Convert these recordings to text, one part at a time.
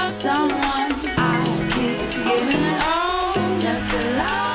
love someone. I keep giving it all just to love.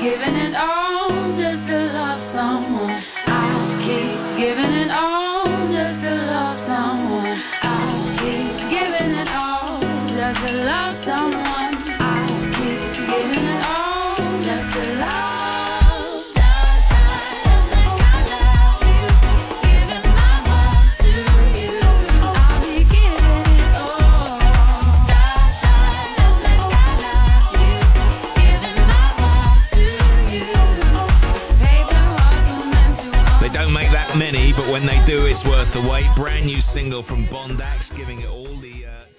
giving it all. When they do, it's worth the wait. Brand new single from Bondax, giving it all the. Uh